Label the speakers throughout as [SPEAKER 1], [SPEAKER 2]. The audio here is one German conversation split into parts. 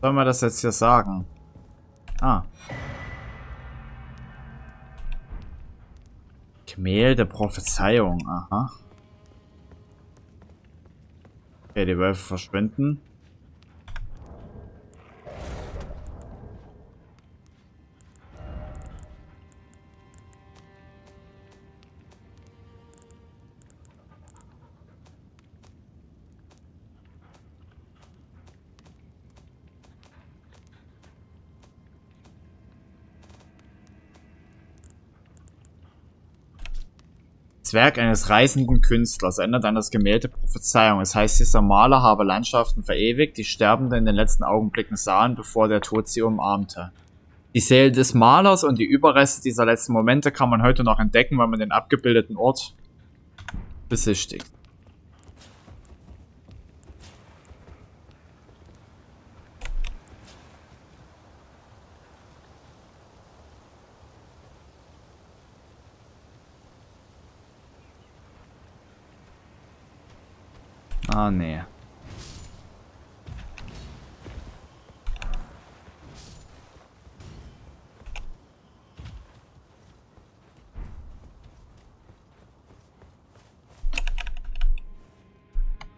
[SPEAKER 1] Sollen wir das jetzt hier sagen? Ah. Gemälde Prophezeiung, aha. Okay, die Wölfe verschwinden. Das Werk eines reisenden Künstlers ändert an das Gemälde Prophezeiung. Es heißt, dieser Maler habe Landschaften verewigt, die Sterbende in den letzten Augenblicken sahen, bevor der Tod sie umarmte. Die Seele des Malers und die Überreste dieser letzten Momente kann man heute noch entdecken, wenn man den abgebildeten Ort besichtigt. Ah, nee.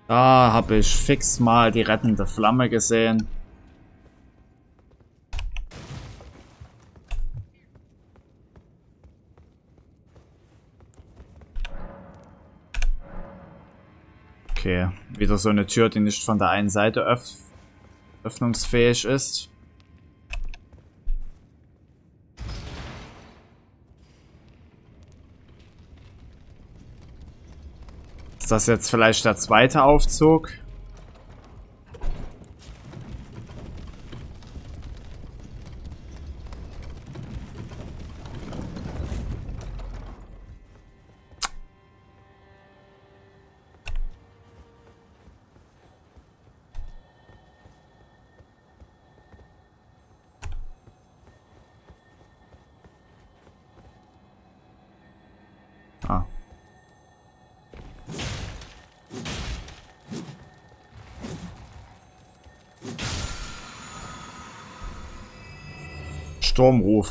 [SPEAKER 1] Da habe ich fix mal die rettende Flamme gesehen. Okay, wieder so eine Tür, die nicht von der einen Seite öff öffnungsfähig ist. Ist das jetzt vielleicht der zweite Aufzug?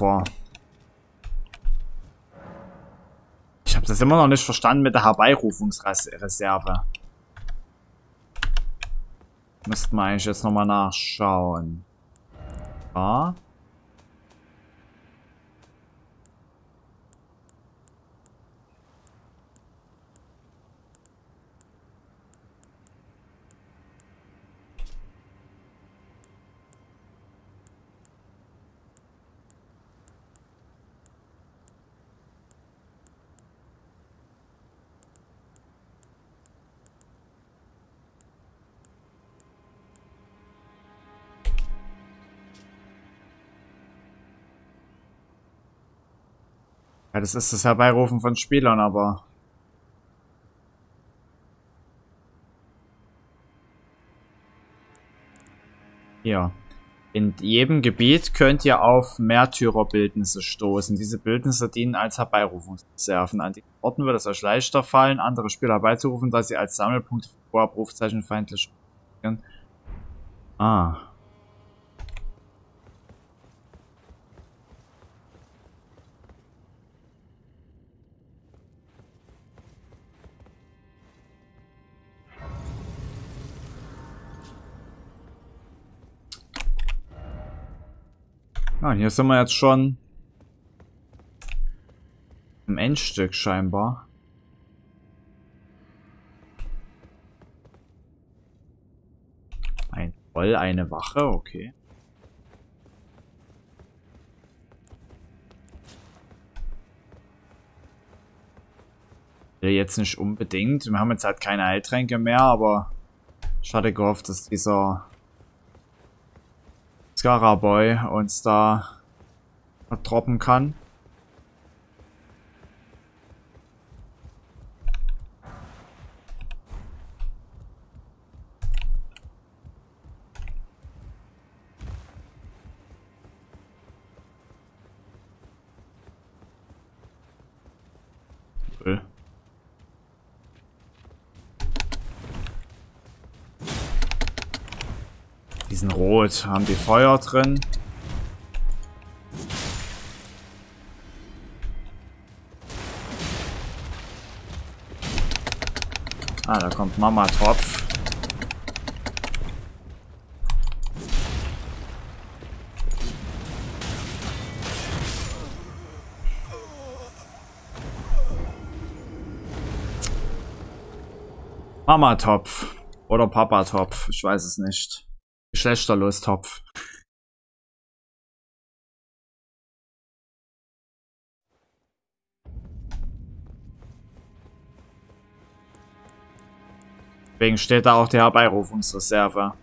[SPEAKER 1] Sturmrufer. Ich habe das immer noch nicht verstanden mit der Herbeirufungsreserve. Müssten wir eigentlich jetzt nochmal nachschauen. Ah. Ja, das ist das Herbeirufen von Spielern, aber... Hier. In jedem Gebiet könnt ihr auf Märtyrerbildnisse stoßen. Diese Bildnisse dienen als Herbeirufungsreserven. An diesen Orten wird es euch leichter fallen, andere Spieler herbeizurufen, da sie als Sammelpunkte für Vorrufzeichen feindlich Ah. Ah, hier sind wir jetzt schon im Endstück scheinbar. Ein Troll, eine Wache, okay. Jetzt nicht unbedingt. Wir haben jetzt halt keine Heiltränke mehr, aber ich hatte gehofft, dass dieser Scaraboy uns da droppen kann. Rot. Haben die Feuer drin? Ah, da kommt Mama Tropf. Mama-Topf. Oder Papa-Topf. Ich weiß es nicht. Geschlechterlos Topf. Deswegen steht da auch die Herbeirufungsreserve.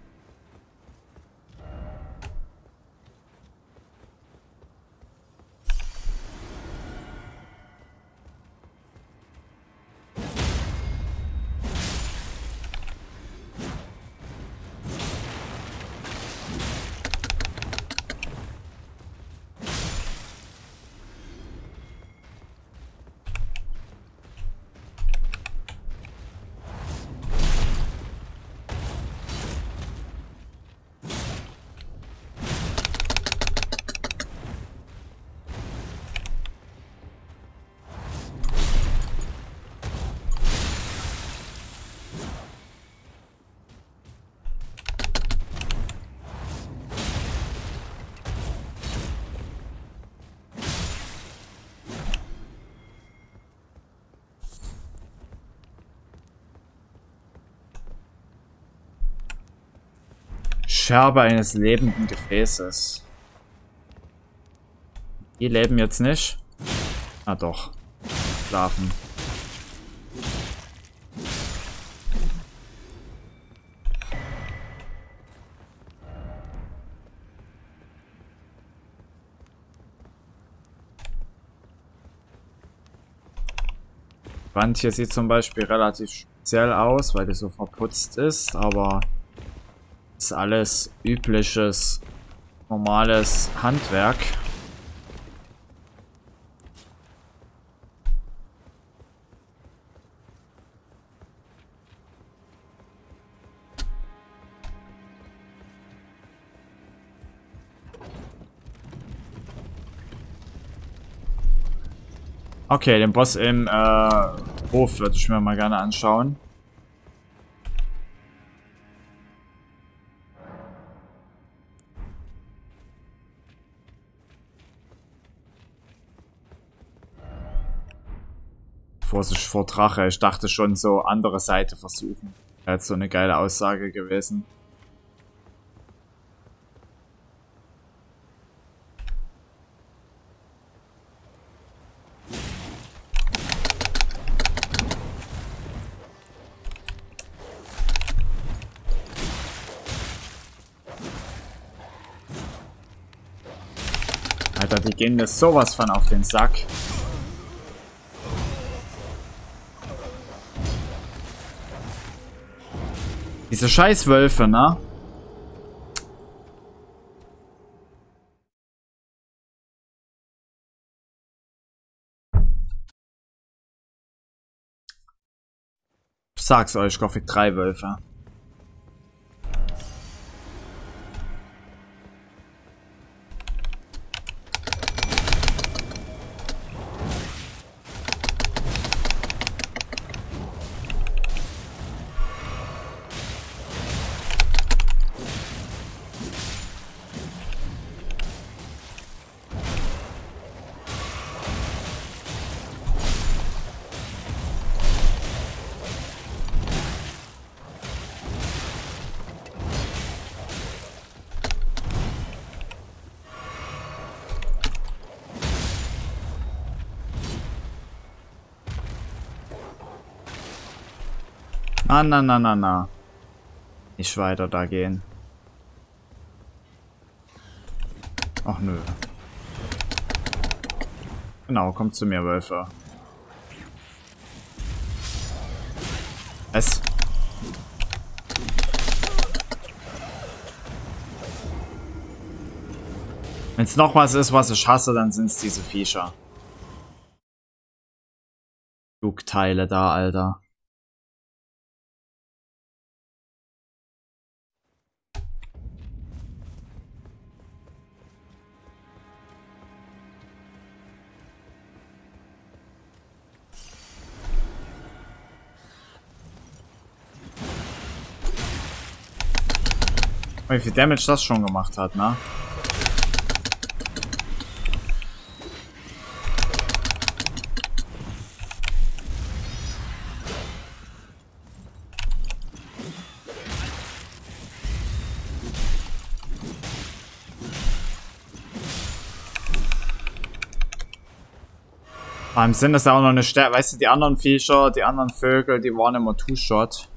[SPEAKER 1] Scherbe eines lebenden Gefäßes. Die leben jetzt nicht? Ah doch. Schlafen. Wand hier sieht zum Beispiel relativ speziell aus, weil die so verputzt ist, aber ist alles übliches, normales Handwerk. Okay, den Boss im äh, Hof würde ich mir mal gerne anschauen. Vorsicht vor Drache. Ich dachte schon so andere Seite versuchen. Wäre so eine geile Aussage gewesen. Alter, die gehen mir sowas von auf den Sack. Diese Scheißwölfe, ne? Sag's euch, Gothic 3 Wölfe. Ah, na, na, na, na. Nicht weiter da gehen. Ach nö. Genau, kommt zu mir, Wölfe. Es. Wenn es noch was ist, was ich hasse, dann sind es diese Viecher. Flugteile da, Alter. Wie viel Damage das schon gemacht hat, ne? Im Sinn ist auch noch eine Stärke. Weißt du, die anderen Viecher, die anderen Vögel, die waren immer Two-Shot.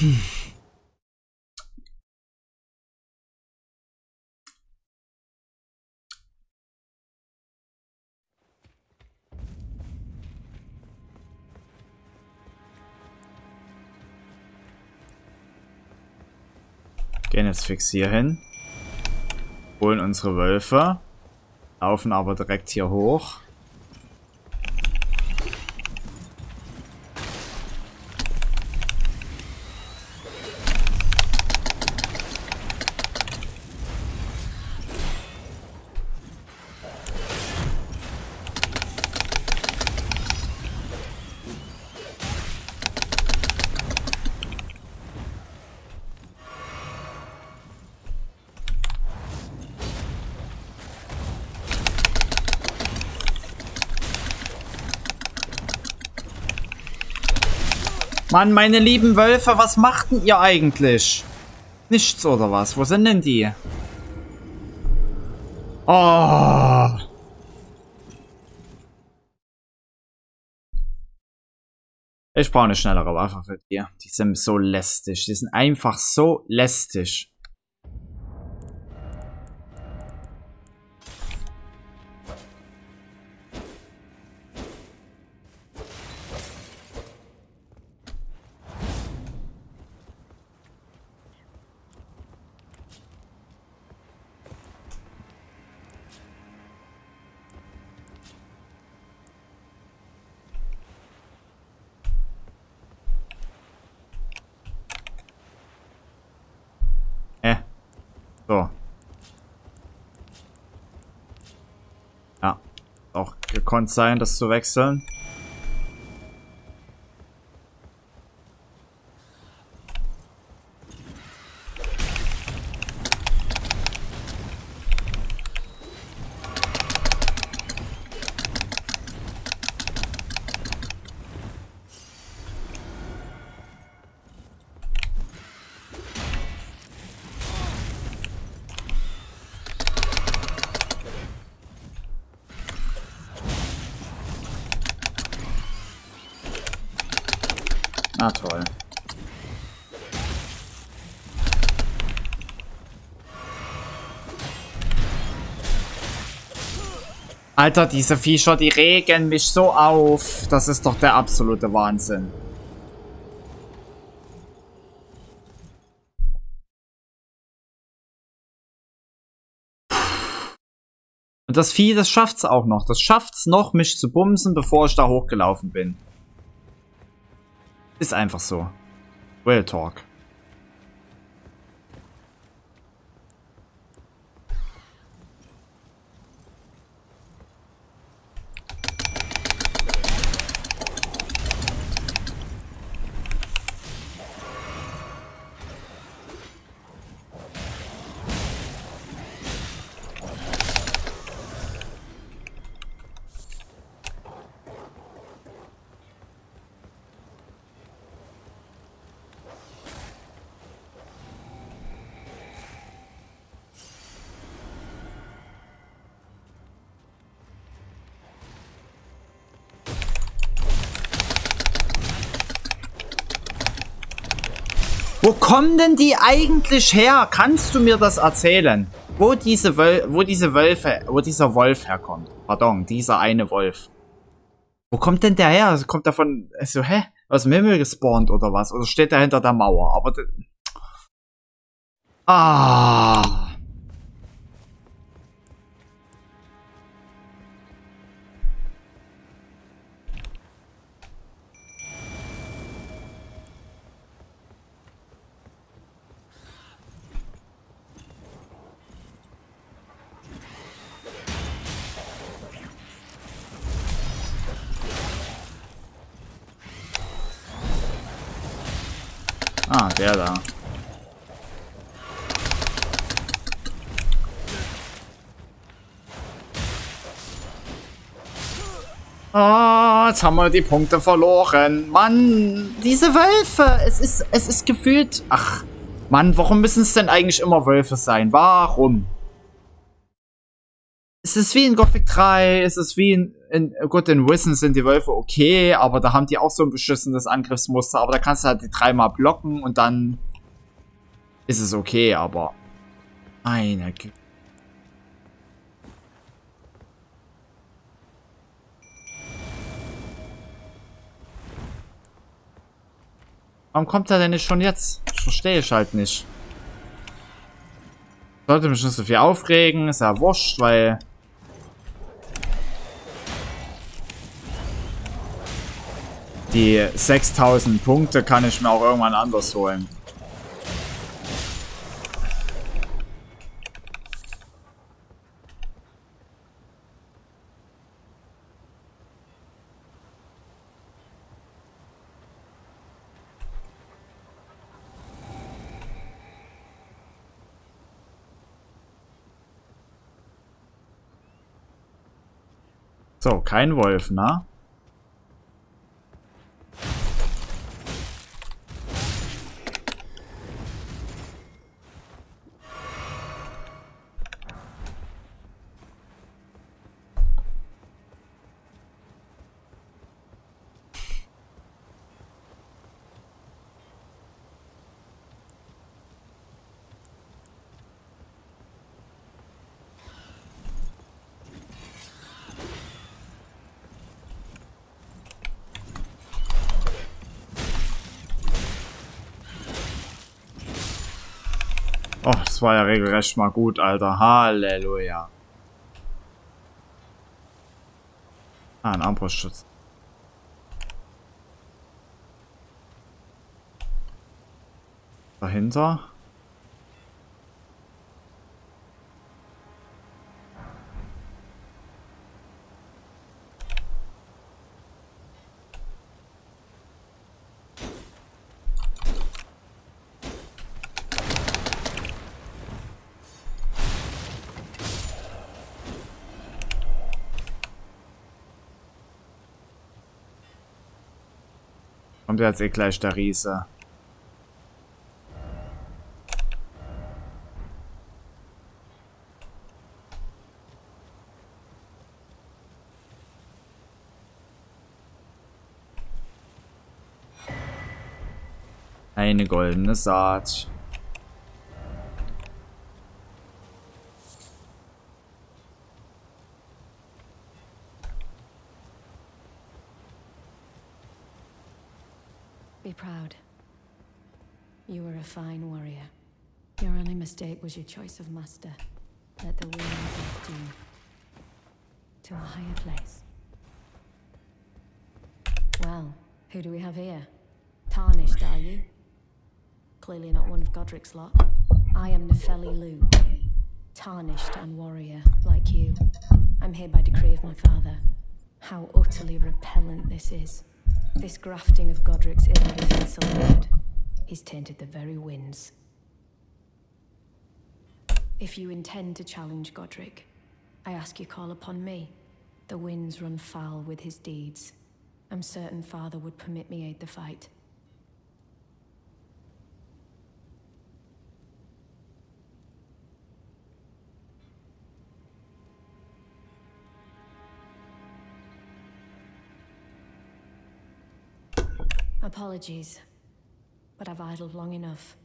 [SPEAKER 1] Gehen jetzt fix hier hin. Holen unsere Wölfe. Laufen aber direkt hier hoch. Mann, meine lieben Wölfe, was machten ihr eigentlich? Nichts oder was? Wo sind denn die? Oh. Ich brauche eine schnellere Waffe für die. Die sind so lästig. Die sind einfach so lästig. Auch gekonnt sein, das zu wechseln. Na toll. Alter, diese Viecher, die regen mich so auf. Das ist doch der absolute Wahnsinn. Und das Vieh, das schafft's auch noch. Das schafft's noch, mich zu bumsen, bevor ich da hochgelaufen bin. Ist einfach so. Real Talk. Wo kommen denn die eigentlich her? Kannst du mir das erzählen? Wo diese, Wöl wo diese Wölfe, wo dieser Wolf herkommt? Pardon, dieser eine Wolf. Wo kommt denn der her? Kommt der von, so, hä? Aus dem Himmel gespawnt oder was? Oder steht der hinter der Mauer? Aber. Ah, haben wir die Punkte verloren. Mann, diese Wölfe. Es ist, es ist gefühlt... Ach, Mann, warum müssen es denn eigentlich immer Wölfe sein? Warum? Es ist wie in Gothic 3, es ist wie in, in gut, in Wissen sind die Wölfe okay, aber da haben die auch so ein beschissenes Angriffsmuster, aber da kannst du halt die dreimal blocken und dann ist es okay, aber meine Güte. Warum kommt er denn nicht schon jetzt? Verstehe ich halt nicht. Sollte mich nicht so viel aufregen, ist ja wurscht, weil... Die 6000 Punkte kann ich mir auch irgendwann anders holen. So, kein Wolf, ne? Oh, das war ja regelrecht mal gut, Alter. Halleluja. Ah, ein Armbrustschutz. Dahinter. Kommt jetzt eh gleich der Riese. Eine goldene Saat.
[SPEAKER 2] Be proud. You were a fine warrior. Your only mistake was your choice of master. Let the winds lift you to a higher place. Well, who do we have here? Tarnished, are you? Clearly not one of Godric's lot. I am Nefeli Lu. Tarnished and warrior, like you. I'm here by decree of my father. How utterly repellent this is. This grafting of Godric's befits a lord. He's tainted the very winds. If you intend to challenge Godric, I ask you call upon me. The winds run foul with his deeds. I'm certain father would permit me aid the fight. Apologies, but I've idled long enough.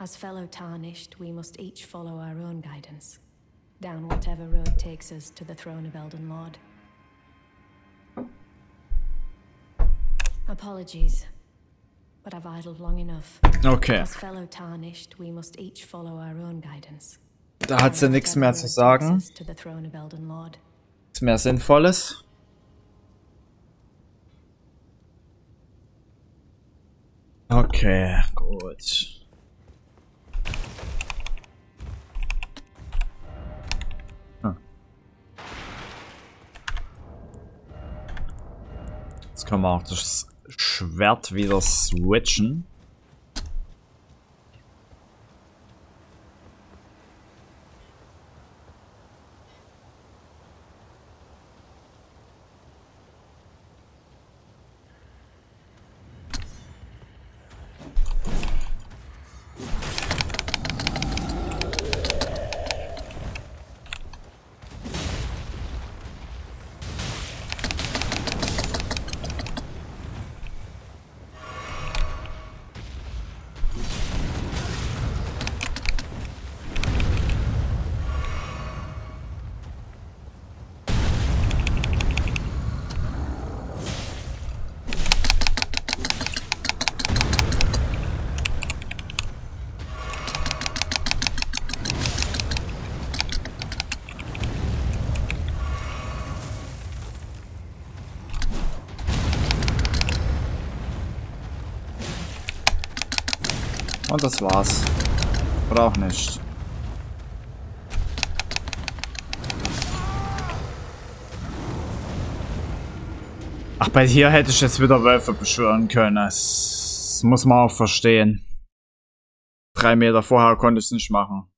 [SPEAKER 2] As fellow tarnished, we must each follow our own guidance. Down whatever road takes us to the throne of Elden Lord. Apologies, but I've idled long enough.
[SPEAKER 1] Okay.
[SPEAKER 2] As fellow tarnished, we must each follow our own guidance.
[SPEAKER 1] Da hat sie nichts mehr zu sagen.
[SPEAKER 2] To the throne of Elden Lord.
[SPEAKER 1] Nichts mehr Sinnvolles. Okay, gut. Hm. Jetzt können wir auch das Schwert wieder switchen. Und das war's. Oder auch nicht. Ach, bei hier hätte ich jetzt wieder Wölfe beschwören können. Das muss man auch verstehen. Drei Meter vorher konnte ich es nicht machen.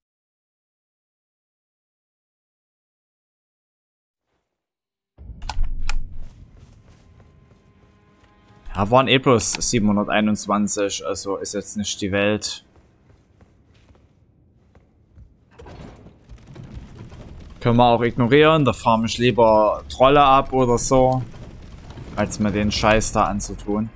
[SPEAKER 1] Ja, waren eh bloß 721, also ist jetzt nicht die Welt. Können wir auch ignorieren, da farm ich lieber Trolle ab oder so, als mir den Scheiß da anzutun.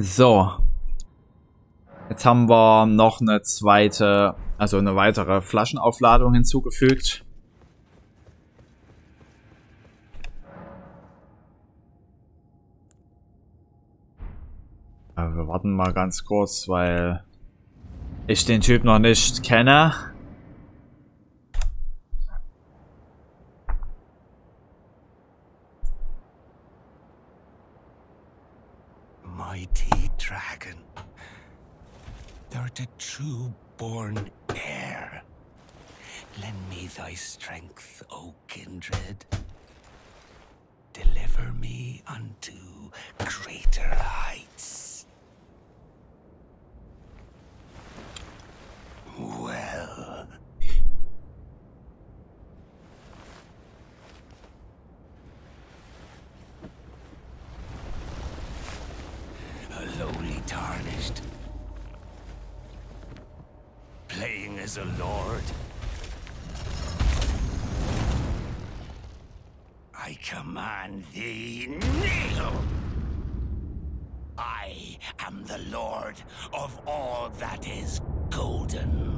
[SPEAKER 1] So. Jetzt haben wir noch eine zweite, also eine weitere Flaschenaufladung hinzugefügt. Wir warten mal ganz kurz, weil ich den Typ noch nicht kenne.
[SPEAKER 3] I command thee, kneel! I am the lord of all that is golden.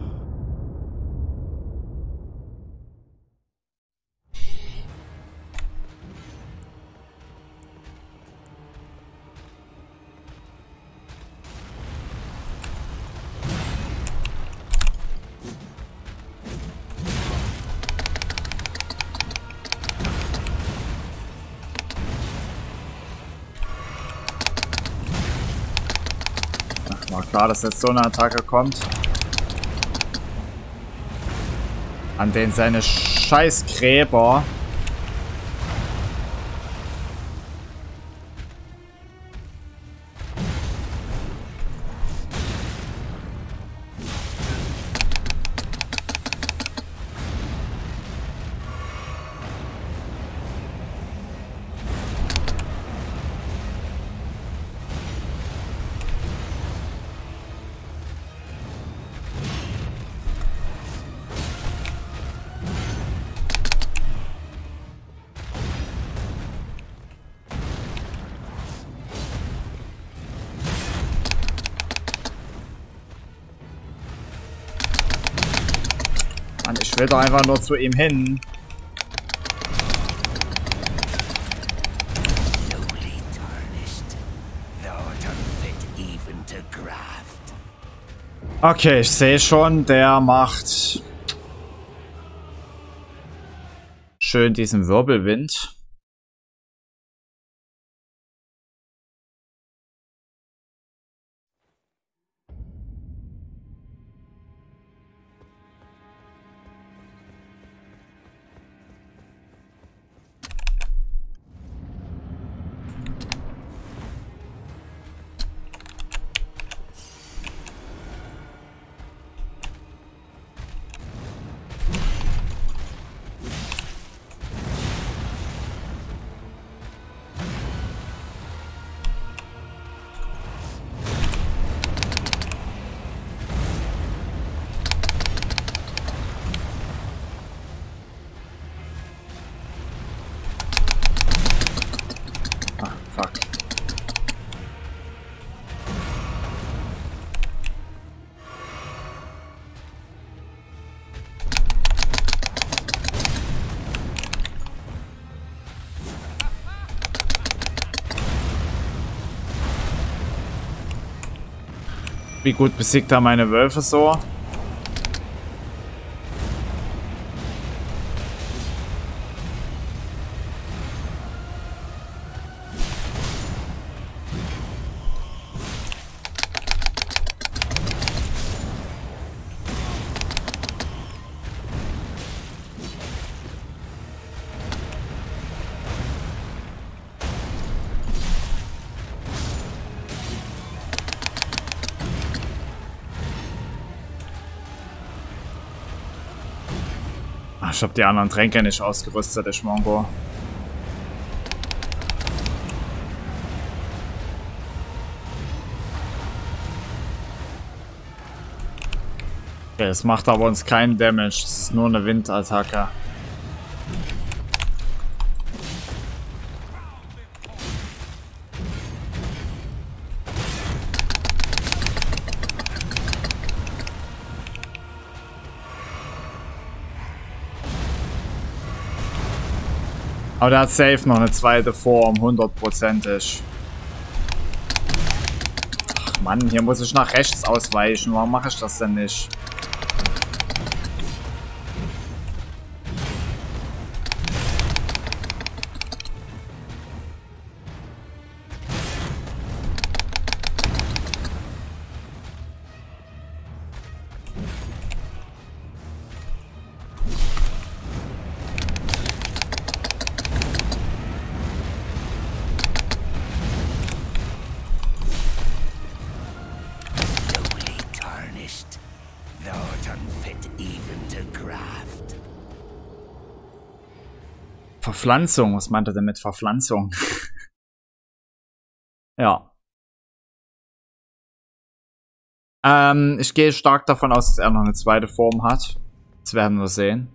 [SPEAKER 1] Klar, dass jetzt so eine Attacke kommt. An den seine scheiß will doch einfach nur zu ihm hin. Okay, ich sehe schon, der macht schön diesen Wirbelwind. Wie gut besiegt er meine Wölfe so? Ich habe die anderen Tränke nicht ausgerüstet, ich Mongo. Okay, es macht aber uns keinen Damage. Es ist nur eine Windattacke. Aber der hat safe noch eine zweite Form, hundertprozentig. Ach Mann, hier muss ich nach rechts ausweichen. Warum mache ich das denn nicht? Verpflanzung. Was meint er denn mit Verpflanzung? ja. Ähm, ich gehe stark davon aus, dass er noch eine zweite Form hat. Das werden wir sehen.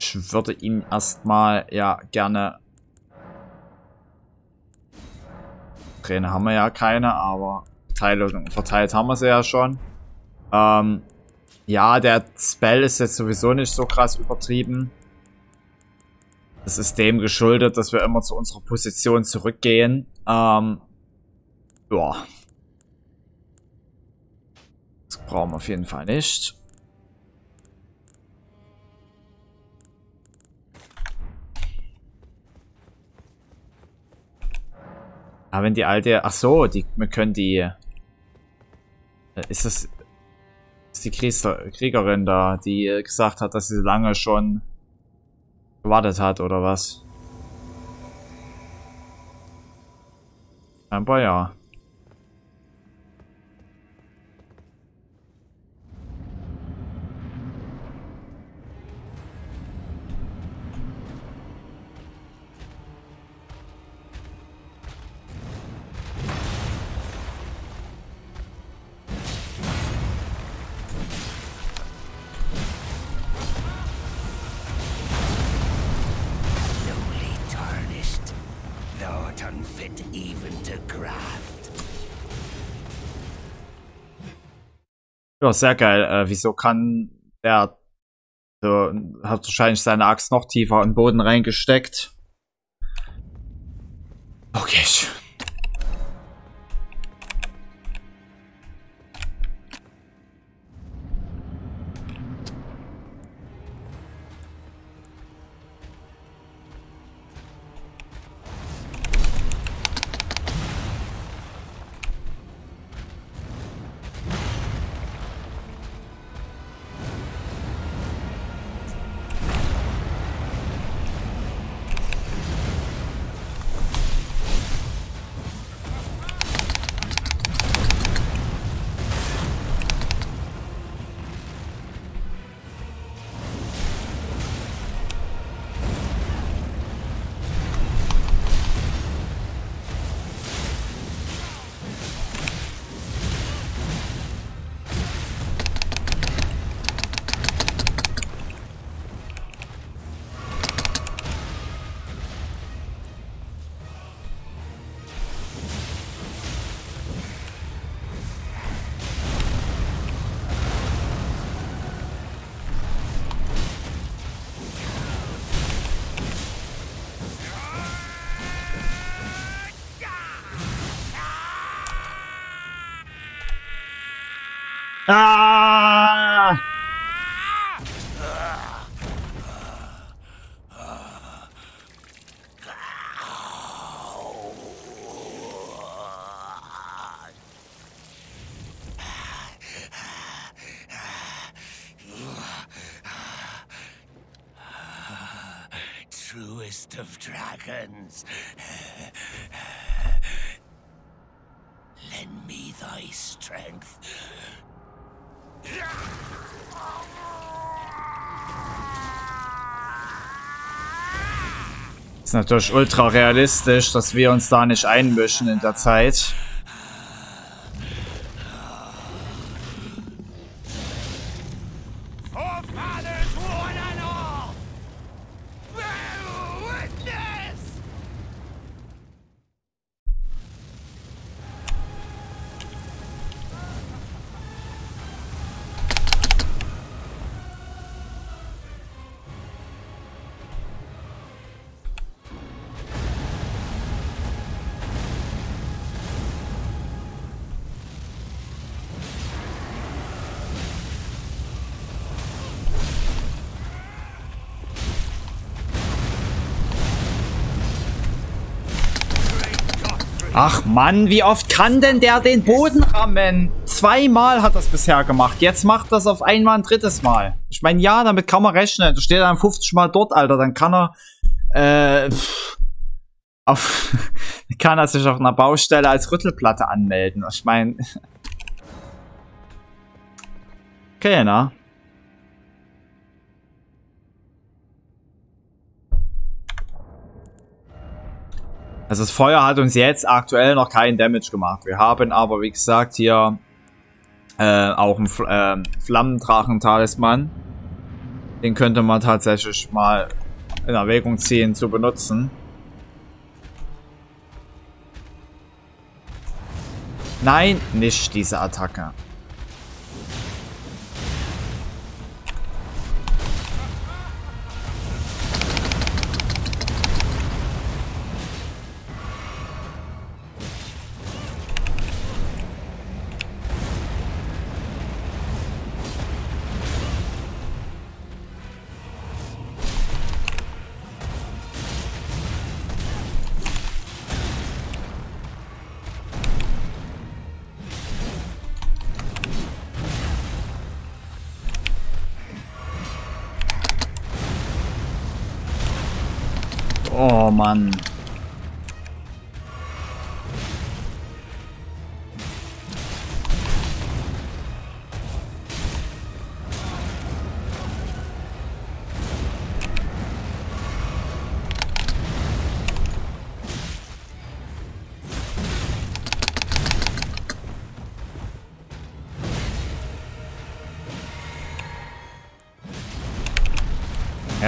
[SPEAKER 1] Ich würde ihn erstmal, ja, gerne... Träne haben wir ja keine, aber Teile verteilt haben wir sie ja schon. Ähm, ja, der Spell ist jetzt sowieso nicht so krass übertrieben. Das ist dem geschuldet, dass wir immer zu unserer Position zurückgehen. Ähm, ja. Das brauchen wir auf jeden Fall nicht. Aber wenn die alte... Ach so, die, wir können die... Äh, ist das... Ist die Kriegerin da, die gesagt hat, dass sie lange schon gewartet hat, oder was? Scheinbar ja. Ja, sehr geil. Äh, wieso kann der so, hat wahrscheinlich seine Axt noch tiefer in den Boden reingesteckt. Okay. Ah! Natürlich ultra realistisch, dass wir uns da nicht einmischen in der Zeit. Ach Mann, wie oft kann denn der den Boden rammen? Zweimal hat das bisher gemacht. Jetzt macht das auf einmal ein drittes Mal. Ich meine, ja, damit kann man rechnen. Da steht dann 50 Mal dort, Alter. Dann kann er, äh, pff, auf, kann er sich auf einer Baustelle als Rüttelplatte anmelden. Ich meine, okay, na. Also das Feuer hat uns jetzt aktuell noch keinen Damage gemacht. Wir haben aber, wie gesagt, hier äh, auch einen Fl äh, Flammendrachen-Talisman. Den könnte man tatsächlich mal in Erwägung ziehen zu benutzen. Nein, nicht diese Attacke.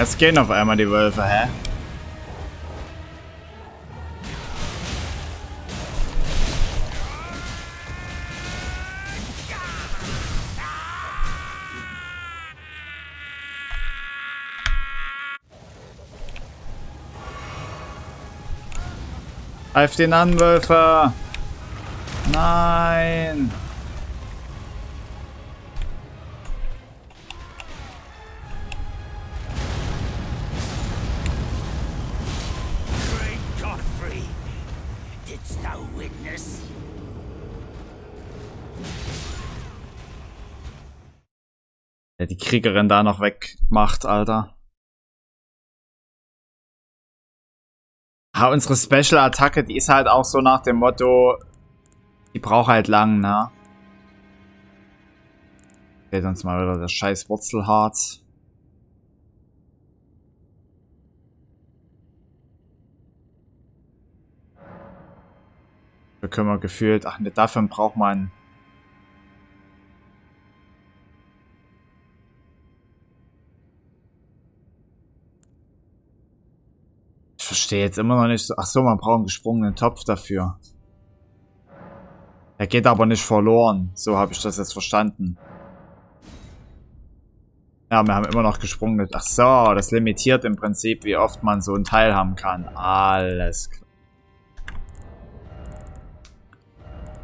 [SPEAKER 1] Jetzt gehen auf einmal die Wölfe, hä? Greif den an, Wölfe! Nein! Der die Kriegerin da noch wegmacht, Alter. Ha, unsere Special-Attacke, die ist halt auch so nach dem Motto, die braucht halt lang, ne? Fehlt uns mal wieder das scheiß Wurzelharz. Da können wir gefühlt, ach ne, dafür braucht man verstehe jetzt immer noch nicht. Ach so, man braucht einen gesprungenen Topf dafür. Er geht aber nicht verloren. So habe ich das jetzt verstanden. Ja, wir haben immer noch gesprungen. Ach so, das limitiert im Prinzip, wie oft man so ein Teil haben kann. Alles klar.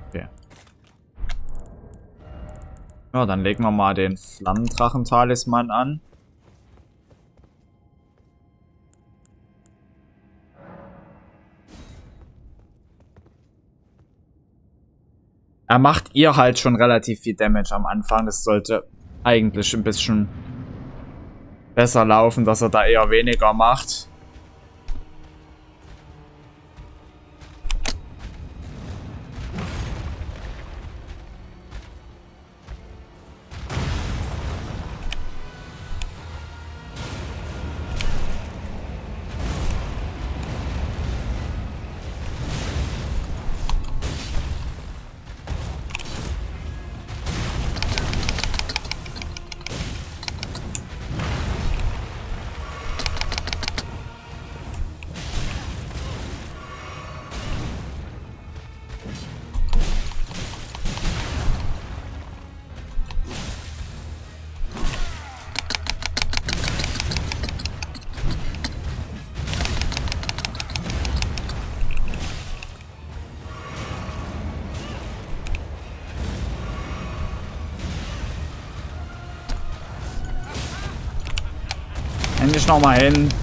[SPEAKER 1] Okay. Ja, dann legen wir mal den Flammendrachen-Talisman an. Er macht ihr halt schon relativ viel Damage am Anfang. Das sollte eigentlich ein bisschen besser laufen, dass er da eher weniger macht. Endlich nochmal hin.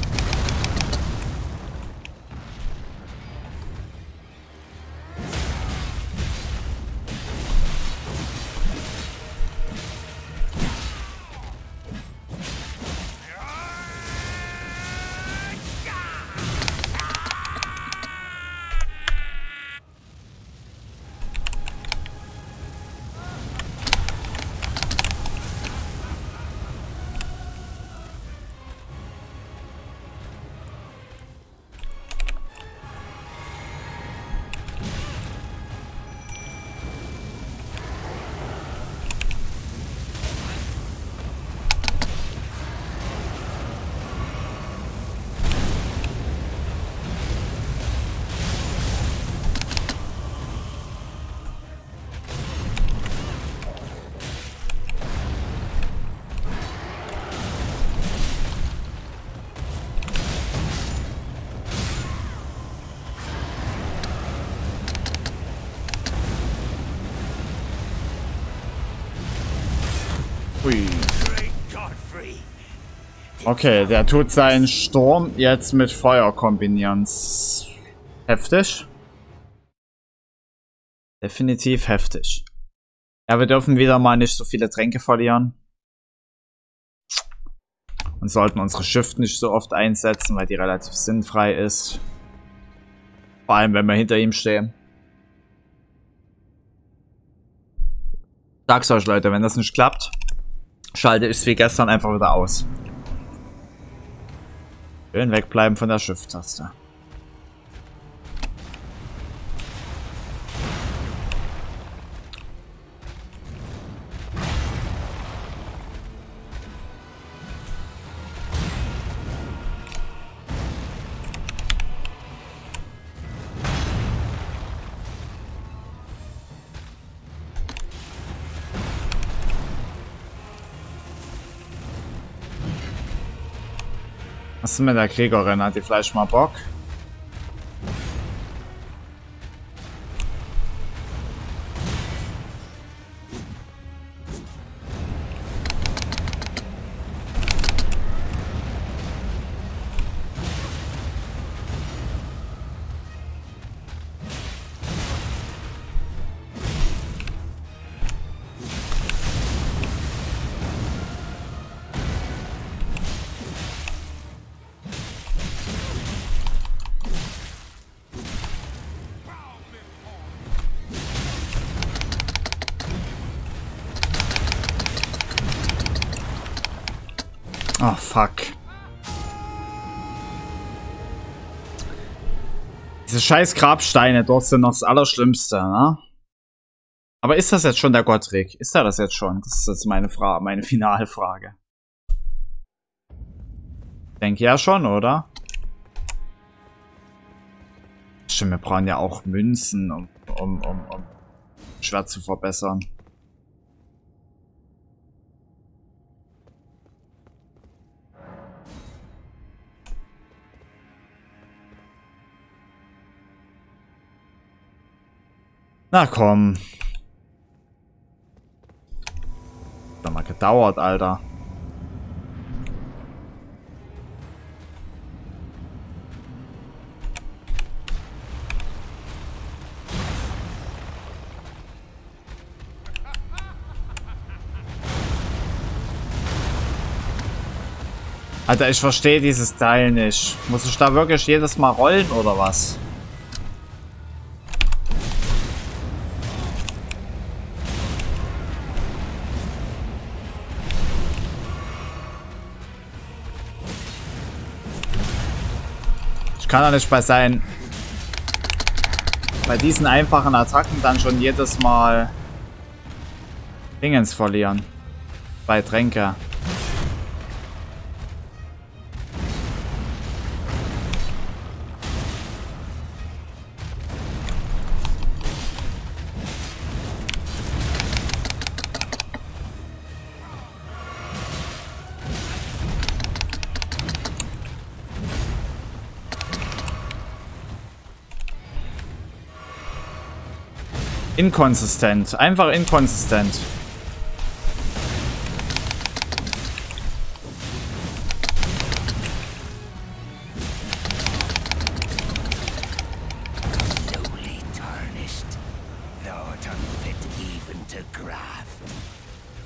[SPEAKER 1] Hui. Okay, der tut seinen Sturm jetzt mit Feuer kombinieren. Heftig. Definitiv heftig. Ja, wir dürfen wieder mal nicht so viele Tränke verlieren. Und sollten unsere Shift nicht so oft einsetzen, weil die relativ sinnfrei ist. Vor allem, wenn wir hinter ihm stehen. Sag's euch, Leute, wenn das nicht klappt, schalte ich es wie gestern einfach wieder aus. Schön wegbleiben von der Shift-Taste. Was ist mit der Kriegerin? Oh, fuck. Diese scheiß Grabsteine dort sind noch das Allerschlimmste, ne? Aber ist das jetzt schon der Gottrick? Ist er das jetzt schon? Das ist jetzt meine Frage, meine Finalfrage. Denke ja schon, oder? Stimmt, wir brauchen ja auch Münzen, um, um, um, um Schwert zu verbessern. Na komm. Hat mal gedauert, Alter. Alter, ich verstehe dieses Teil nicht. Muss ich da wirklich jedes Mal rollen oder was? Kann doch nicht bei sein... Bei diesen einfachen Attacken dann schon jedes Mal... Dingens verlieren. Bei Tränke. Inkonsistent. Einfach inkonsistent.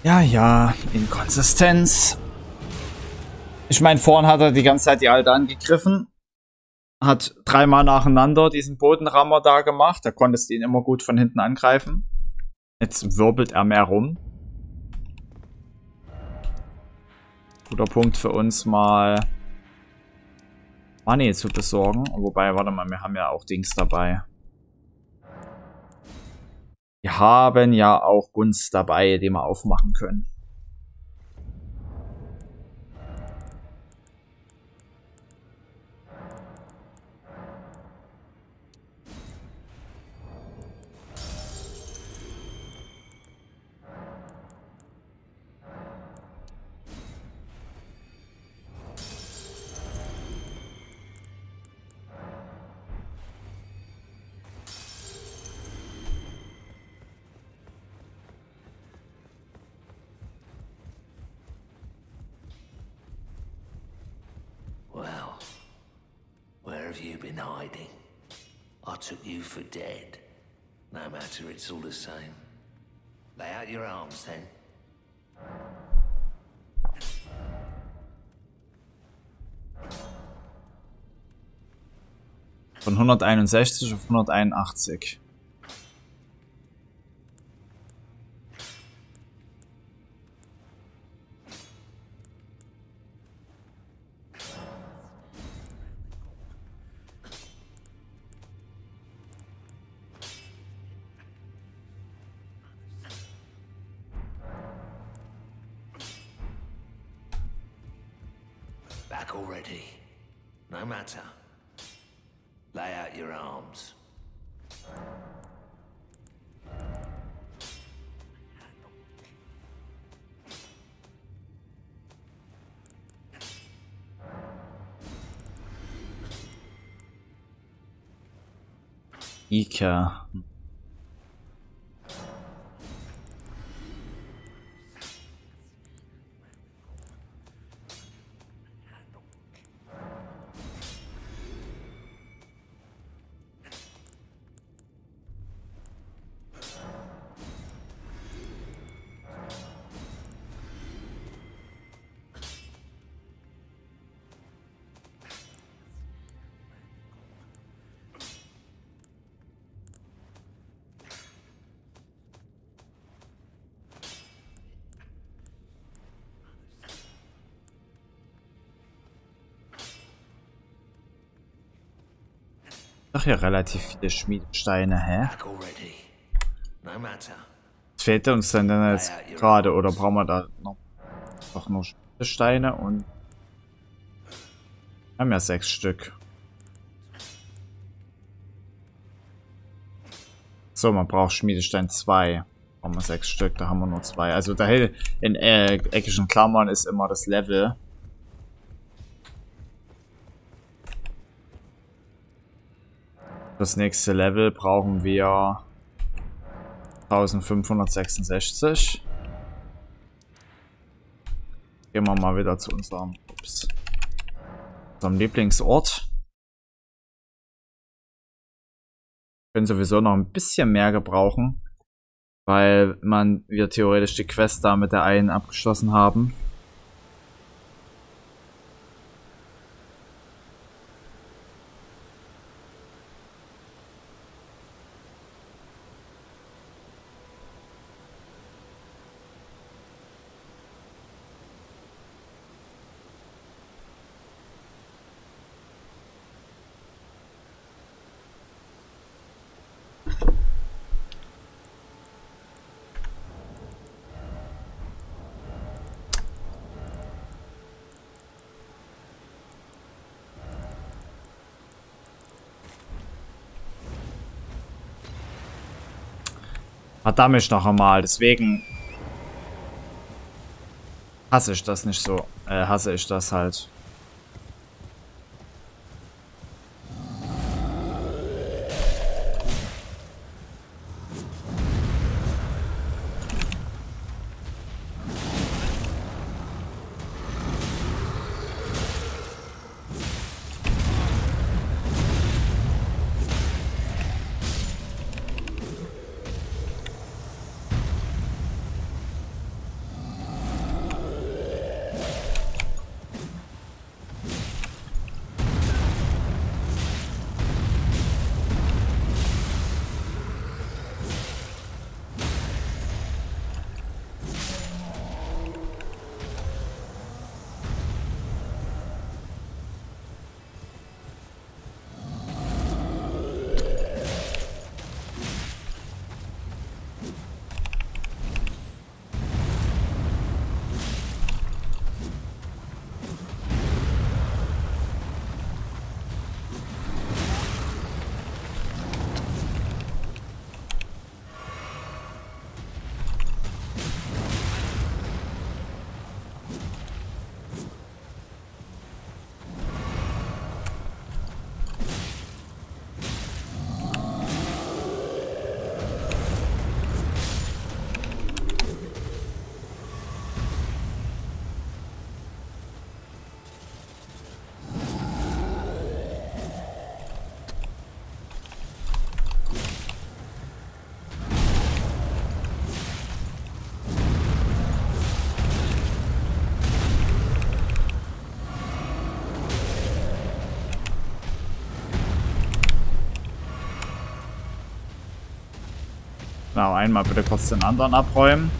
[SPEAKER 1] Ja, ja. Inkonsistenz. Ich meine, vorhin hat er die ganze Zeit die Alte angegriffen. Hat dreimal nacheinander diesen Bodenrammer da gemacht. Da konntest du ihn immer gut von hinten angreifen. Jetzt wirbelt er mehr rum. Guter Punkt für uns mal Money zu besorgen. Wobei, warte mal, wir haben ja auch Dings dabei. Wir haben ja auch Gunst dabei, die wir aufmachen können.
[SPEAKER 3] For dead. No matter, it's all the same. Lay out your arms then.
[SPEAKER 1] Von 161 auf 181.
[SPEAKER 3] Back already. No matter. Lay out your arms.
[SPEAKER 1] Ike. Ach ja, relativ viele Schmiedesteine, hä? Was fehlt uns denn denn jetzt gerade? Oder brauchen wir da noch, noch nur Schmiedesteine und... Wir haben ja sechs Stück. So, man braucht Schmiedestein 2. Brauchen wir sechs Stück, da haben wir nur zwei. Also da in äh, eckischen Klammern ist immer das Level. Das nächste Level brauchen wir 1566. Gehen wir mal wieder zu unserem, ups, unserem Lieblingsort. Können sowieso noch ein bisschen mehr gebrauchen, weil man wir theoretisch die Quest da mit der einen abgeschlossen haben. Ich noch einmal, deswegen hasse ich das nicht so. Äh, hasse ich das halt. Einmal bitte kurz den anderen abräumen.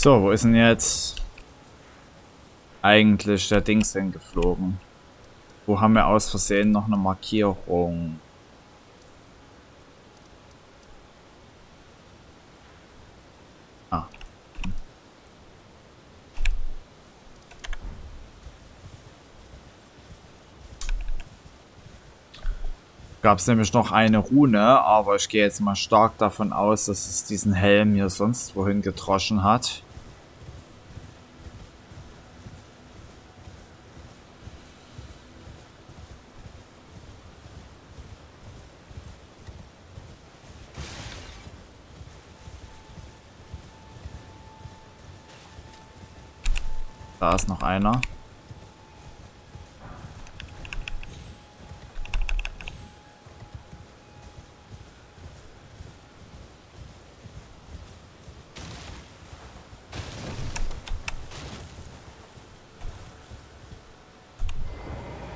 [SPEAKER 1] So, wo ist denn jetzt eigentlich der Dings hingeflogen? Wo haben wir aus Versehen noch eine Markierung? Ah. Gab es nämlich noch eine Rune, aber ich gehe jetzt mal stark davon aus, dass es diesen Helm hier sonst wohin gedroschen hat. Da ist noch einer.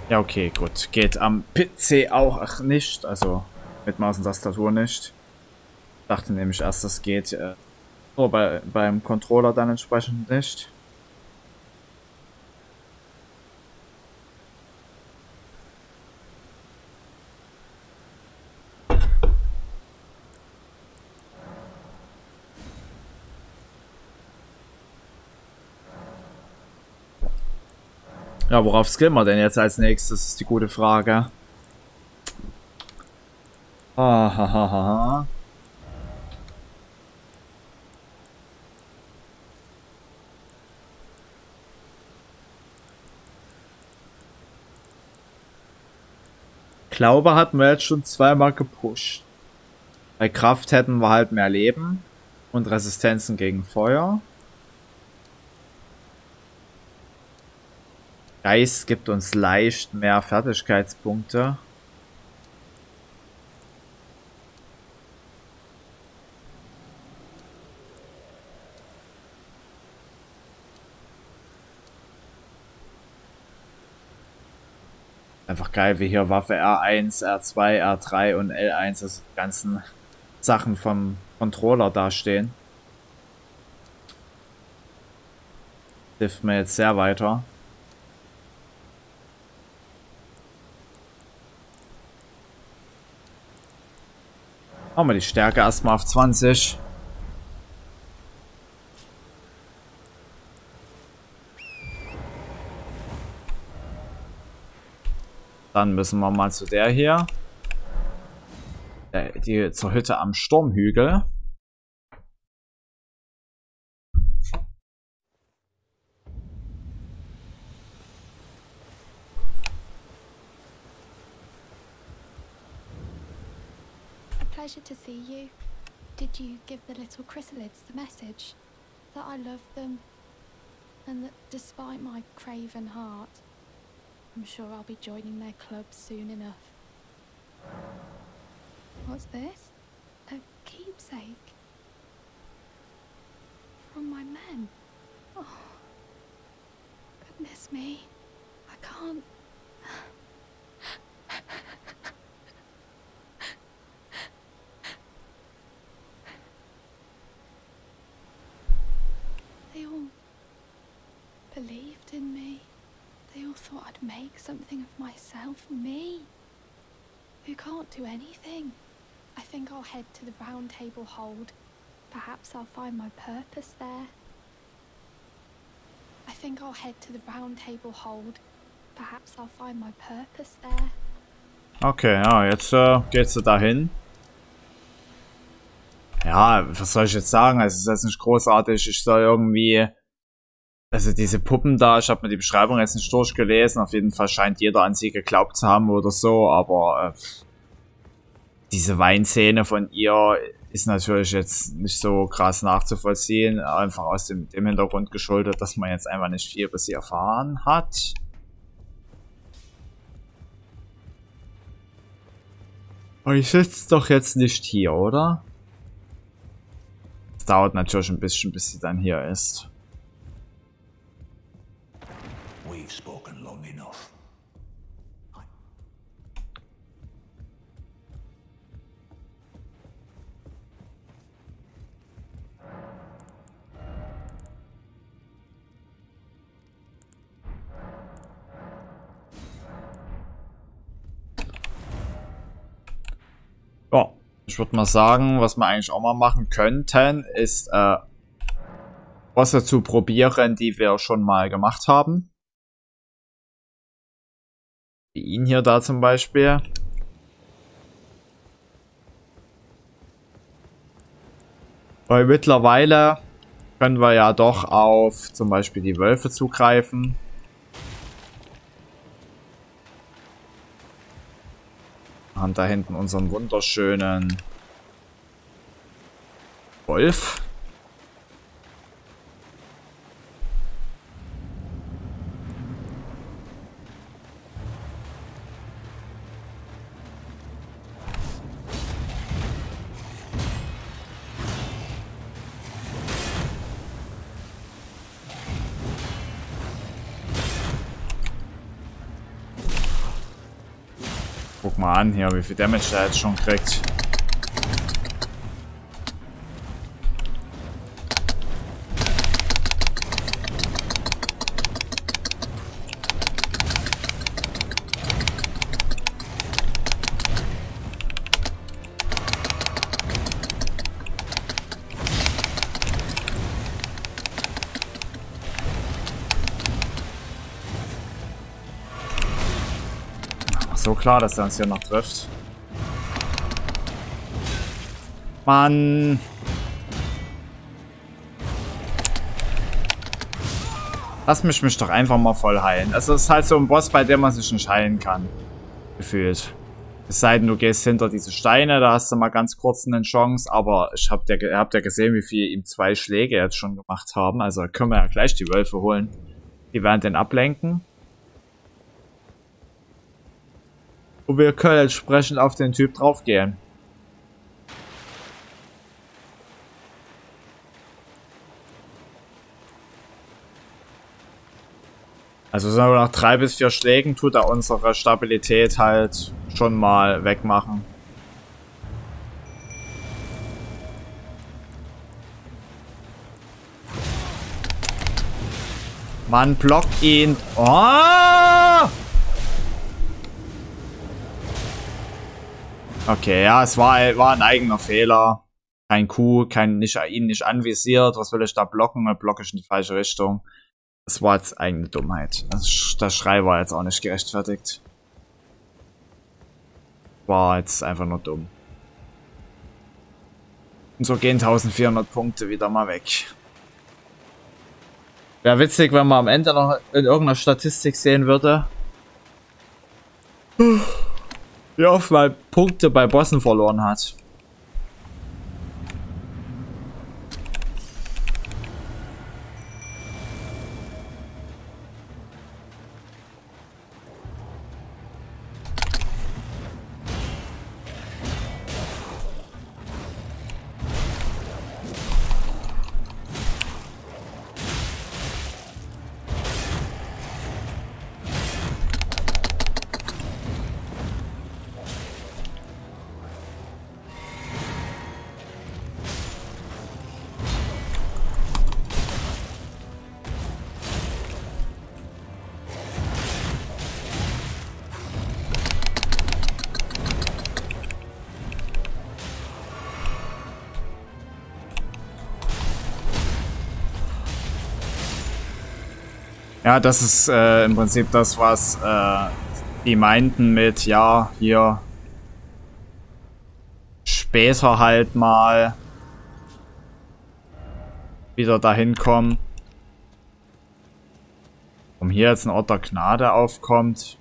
[SPEAKER 1] Ja, okay, gut. Geht am PC auch nicht, also mit Maus und Tastatur nicht. Dachte nämlich erst, das geht äh, nur bei, beim Controller dann entsprechend nicht. Ja, worauf skillen wir denn jetzt als nächstes, ist die gute Frage. Ah, ha. Glaube hatten wir jetzt schon zweimal gepusht. Bei Kraft hätten wir halt mehr Leben und Resistenzen gegen Feuer. Geist gibt uns leicht mehr Fertigkeitspunkte. Einfach geil, wie hier Waffe R1, R2, R3 und L1, also die ganzen Sachen vom Controller dastehen. Hilft mir jetzt sehr weiter. Machen wir die Stärke erstmal auf 20. Dann müssen wir mal zu der hier. Äh, die zur Hütte am Sturmhügel.
[SPEAKER 4] Pleasure to see you. Did you give the little chrysalids the message? That I love them, and that despite my craven heart, I'm sure I'll be joining their club soon enough. What's this? A keepsake? From my men? Oh, goodness me. I can't... make something of myself. Me, who can't do anything. I think I'll head to the round table hold. Perhaps I'll find my purpose there. I think I'll head to the round table hold. Perhaps I'll find my purpose there.
[SPEAKER 1] Okay, ja, jetzt äh, geht's dahin. Ja, was soll ich jetzt sagen? Es ist jetzt nicht großartig. Ich soll irgendwie also diese Puppen da, ich habe mir die Beschreibung jetzt nicht durchgelesen. Auf jeden Fall scheint jeder an sie geglaubt zu haben oder so, aber äh, diese Weinszene von ihr ist natürlich jetzt nicht so krass nachzuvollziehen. Einfach aus dem, dem Hintergrund geschuldet, dass man jetzt einfach nicht viel bis sie erfahren hat. Aber ich sitze doch jetzt nicht hier, oder? Es dauert natürlich ein bisschen, bis sie dann hier ist.
[SPEAKER 3] We've spoken long enough.
[SPEAKER 1] Ja, ich würde mal sagen, was wir eigentlich auch mal machen könnten, ist äh, was dazu probieren, die wir schon mal gemacht haben. Wie ihn hier da zum Beispiel. Weil mittlerweile können wir ja doch auf zum Beispiel die Wölfe zugreifen. Haben da hinten unseren wunderschönen Wolf. An hier, wie viel Damage der jetzt schon kriegt. Klar, dass er uns hier noch trifft. Mann. Lass mich mich doch einfach mal voll heilen. Also es ist halt so ein Boss, bei dem man sich nicht heilen kann. Gefühlt. Es sei denn, du gehst hinter diese Steine, da hast du mal ganz kurz eine Chance, aber ich hab ja, habt ja gesehen, wie viel ihm zwei Schläge jetzt schon gemacht haben. Also können wir ja gleich die Wölfe holen. Die werden den ablenken. Und wir können entsprechend auf den Typ draufgehen. Also so nach drei bis vier Schlägen tut er unsere Stabilität halt schon mal wegmachen. Man blockt ihn. Oh! Okay, ja, es war, war ein eigener Fehler. Kein Kuh, kein, nicht, ihn nicht anvisiert. Was will ich da blocken? Dann blocke ich in die falsche Richtung. Das war jetzt eigene Dummheit. Das, der Schrei war jetzt auch nicht gerechtfertigt. War jetzt einfach nur dumm. Und so gehen 1400 Punkte wieder mal weg. Wäre witzig, wenn man am Ende noch in irgendeiner Statistik sehen würde wie oft man Punkte bei Bossen verloren hat. Ja, das ist äh, im Prinzip das, was äh, die meinten mit, ja, hier später halt mal wieder dahin kommen. Um hier jetzt ein Ort der Gnade aufkommt.